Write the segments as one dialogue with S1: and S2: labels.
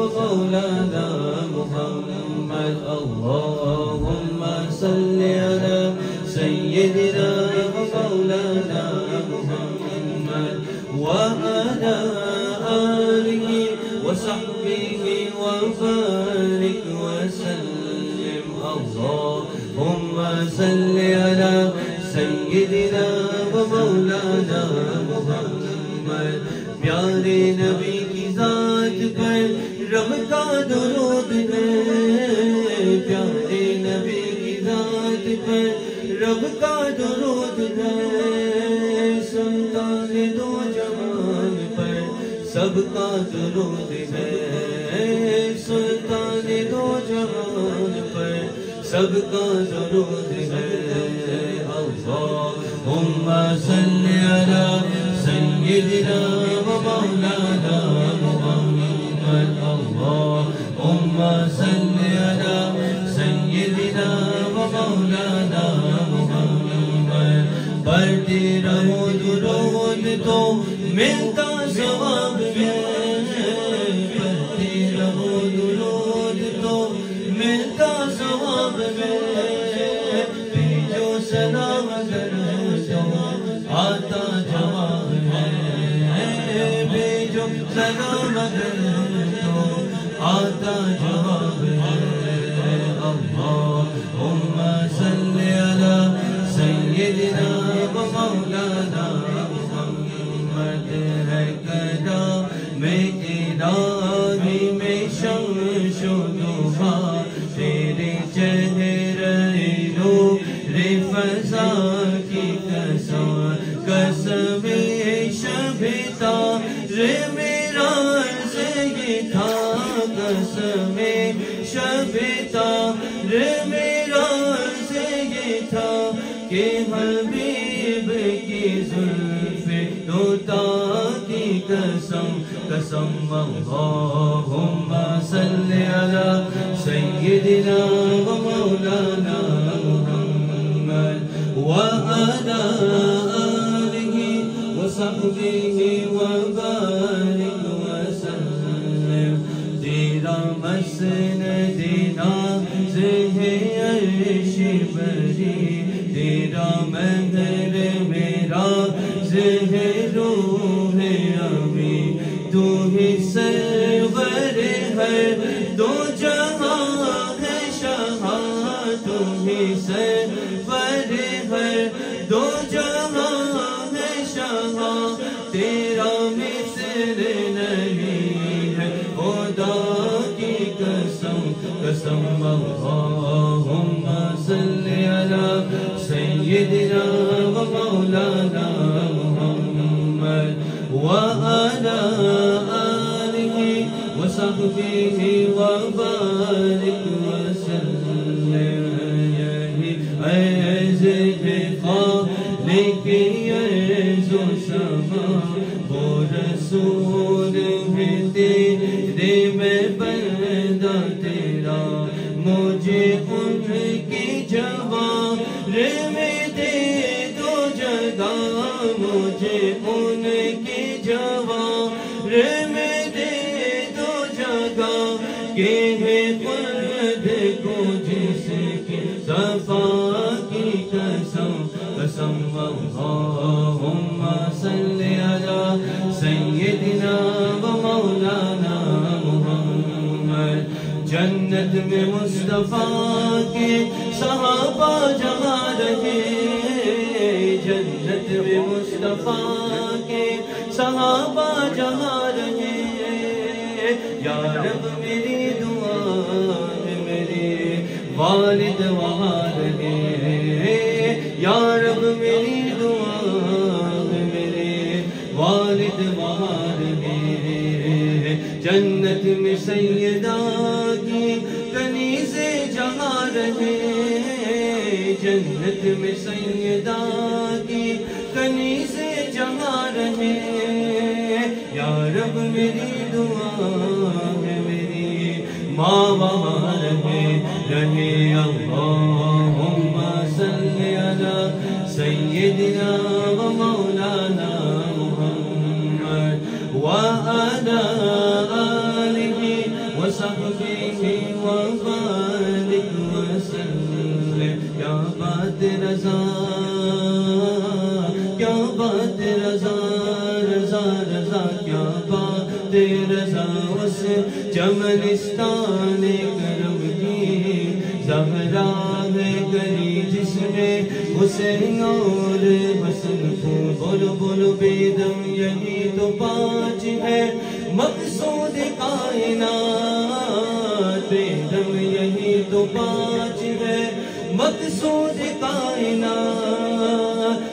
S1: ومولانا محمد اللهم صل على سيدنا ومولانا محمد وعلى آله وصحبه وبارك وسلم. اللهم صل على سيدنا ومولانا محمد. پیارے نبی کی ذات پر رب کا درود ہے۔ پیارے نبی کی ذات پر رب کا درود ہے۔ سلطان دو جہان پر سب کا درود ہے۔ سلطان دو جہان پر سب کا درود ہے۔ اللہم صلی علی سيدنا ومولانا محمد اللہم صلی علی سیدنا و مولانا محمد پڑھتے رہو درود تو ملتا ثواب ہے کی قسم قسم شبتا رے زلفي تطاكي قسم قسم اللهم صل على سيدنا ومولانا محمد وعلى آله وصحبه وبارك وسلم دير مسندنا زهي الشبري دير مسندنا ہے روح امی، تو ہی سرور ہے، دو جہاں ہے شہاں تو ہی سرور ہے، دو جہاں ہے شہاں تیرا مثل نہیں ہے، خدا کی قسم قسم، اللہم صلی علی سیدنا و مولانا وصحبه وبارك وسلم خالق تیرے میں بندہ تیرا، مجھے ان کی جوان میں دے دو جگہ، مجھے ان کی جوان میں قسم اللہم صلی علی سیدنا و مولانا محمد جنت میں مصطفیٰ کے صحابہ جہاں رہے جنت میں مصطفیٰ کے صحابہ جہاں رہے یا رب میری دعا میں میری والد وہاں جنت میں سیدہ کی کنیزے جہاں رہے، جنت میں سیدہ کی کنیزے جہاں رہے۔ یا رب میری دعا ہے، میری ماں وہاں رہے رہے اللہم صلی علی سیدنا بات رضا، کیا بات رضا رضا رضا، کیا بات رضا؟ اس چمنستان کرم کی زہرا ہے گلی جس میں حسین اور حسن کو بولو بولو بیدم، یہی تو پانچ ہے۔ مقصود کائنات، بیدم، یہی تو پانچ سود كائنات.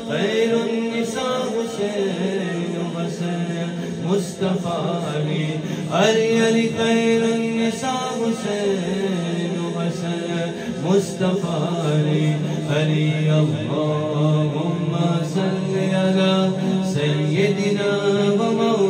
S1: خير النساء حسين حسين مصطفى علي أريل خير النساء حسين حسين مصطفى علي علي اللهم صل على سيدنا ومولانا